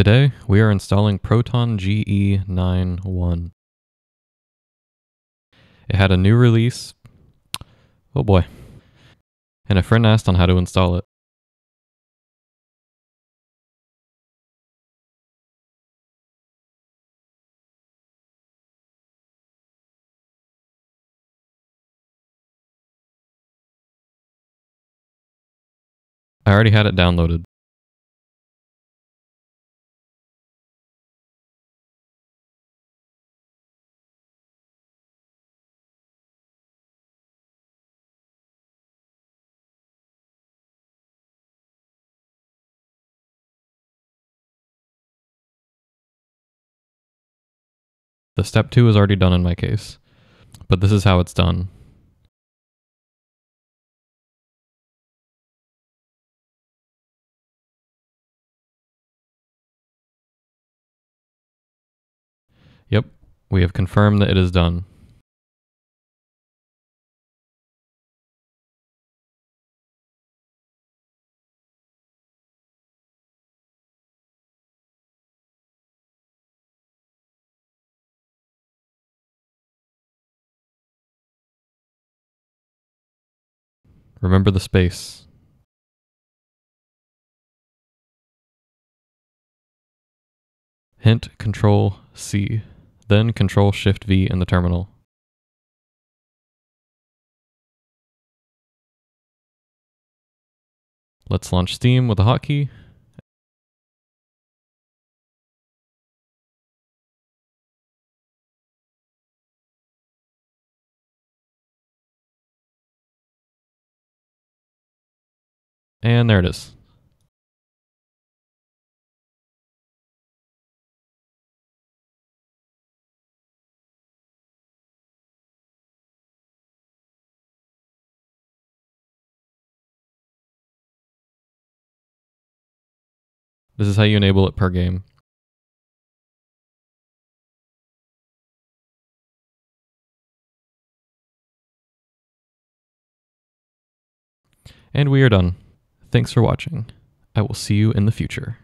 Today, we are installing Proton GE91. It had a new release. Oh boy. And a friend asked on how to install it. I already had it downloaded. The step two is already done in my case, but this is how it's done. Yep, we have confirmed that it is done. Remember the space. Hint Control C, then Control Shift V in the terminal. Let's launch Steam with a hotkey. And there it is. This is how you enable it per game. And we are done. Thanks for watching. I will see you in the future.